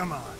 Come on.